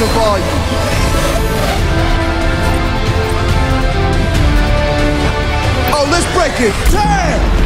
the volume. Oh, let's break it. Damn!